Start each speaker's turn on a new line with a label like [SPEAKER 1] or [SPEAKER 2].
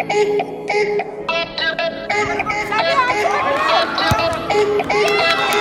[SPEAKER 1] Oh, my God.